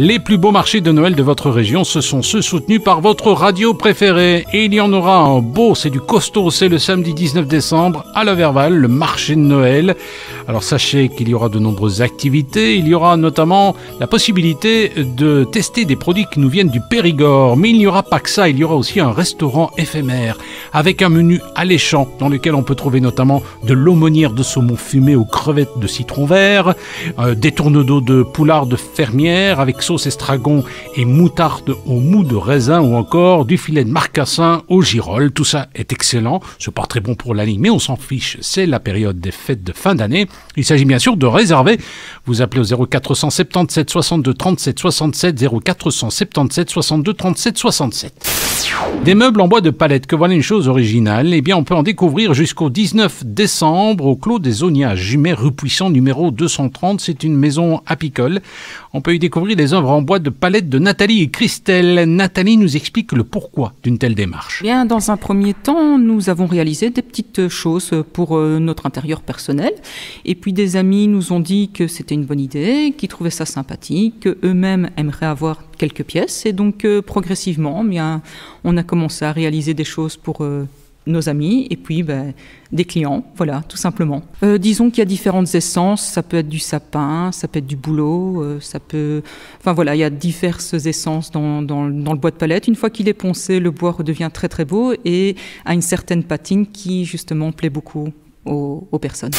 Les plus beaux marchés de Noël de votre région, ce sont ceux soutenus par votre radio préférée. Et il y en aura un beau, c'est du costaud, c'est le samedi 19 décembre à La Verval, le marché de Noël. Alors sachez qu'il y aura de nombreuses activités. Il y aura notamment la possibilité de tester des produits qui nous viennent du Périgord. Mais il n'y aura pas que ça, il y aura aussi un restaurant éphémère avec un menu alléchant dans lequel on peut trouver notamment de l'aumônière de saumon fumé aux crevettes de citron vert, euh, des tourneaux d'eau de poulard de fermière avec sauce estragon et moutarde au mou de raisin ou encore du filet de marcassin au girolles. Tout ça est excellent. C'est pas très bon pour la ligne, mais on s'en fiche. C'est la période des fêtes de fin d'année. Il s'agit bien sûr de réserver. Vous appelez au 0477 62 37 67 0477 62 37 67. Des meubles en bois de palette, que voilà une chose originale. Eh bien, on peut en découvrir jusqu'au 19 décembre au Clos des Ognas, Jumet rue Puissant numéro 230. C'est une maison apicole. On peut y découvrir les œuvres en bois de palette de Nathalie et Christelle. Nathalie nous explique le pourquoi d'une telle démarche. Bien, dans un premier temps, nous avons réalisé des petites choses pour euh, notre intérieur personnel. Et puis des amis nous ont dit que c'était une bonne idée, qu'ils trouvaient ça sympathique, qu'eux-mêmes aimeraient avoir quelques pièces. Et donc, euh, progressivement, bien, on a commencé à réaliser des choses pour euh, nos amis et puis ben, des clients, voilà, tout simplement. Euh, disons qu'il y a différentes essences, ça peut être du sapin, ça peut être du bouleau, ça peut... Enfin voilà, il y a diverses essences dans, dans, le bois de palette. Une fois qu'il est poncé, le bois redevient très très beau et a une certaine patine qui justement plaît beaucoup aux personnes.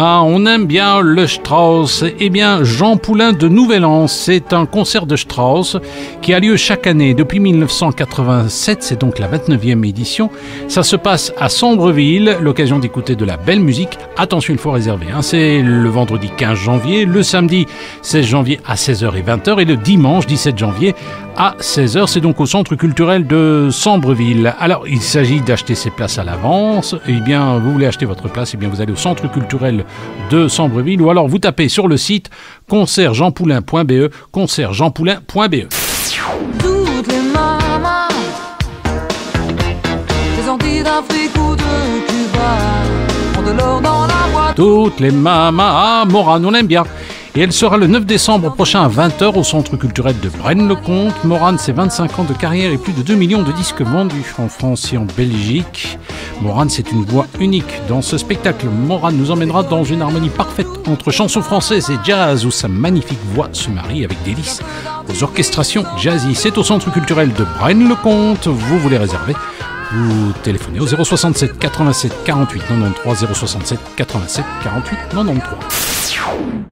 Ah, on aime bien le Strauss. Eh bien, Jean Poulain de Nouvel-An, c'est un concert de Strauss qui a lieu chaque année depuis 1987, c'est donc la 29e édition. Ça se passe à Sombreville, l'occasion d'écouter de la belle musique. Attention, il faut réserver. Hein. C'est le vendredi 15 janvier, le samedi 16 janvier à 16h et 20h et le dimanche 17 janvier à 16h. C'est donc au centre culturel de Sambreville. Alors, il s'agit d'acheter ses places à l'avance. Eh bien, vous voulez acheter votre place, eh bien, vous allez au centre culturel de Sambreville ou alors vous tapez sur le site concertjeanpoulain.be, concertjeanpoulain.be. Toutes les mamans, Toutes les mamans, ah, Moran, on aime bien. Et elle sera le 9 décembre prochain à 20h au Centre culturel de Braine-le-Comte. Morane, c'est 25 ans de carrière et plus de 2 millions de disques vendus en France et en Belgique. Morane, c'est une voix unique. Dans ce spectacle, Morane nous emmènera dans une harmonie parfaite entre chansons françaises et jazz où sa magnifique voix se marie avec délice aux orchestrations jazzy. C'est au Centre culturel de Braine-le-Comte. Vous voulez réserver? Vous téléphonez au 067 87 48 93 067 87 48 93.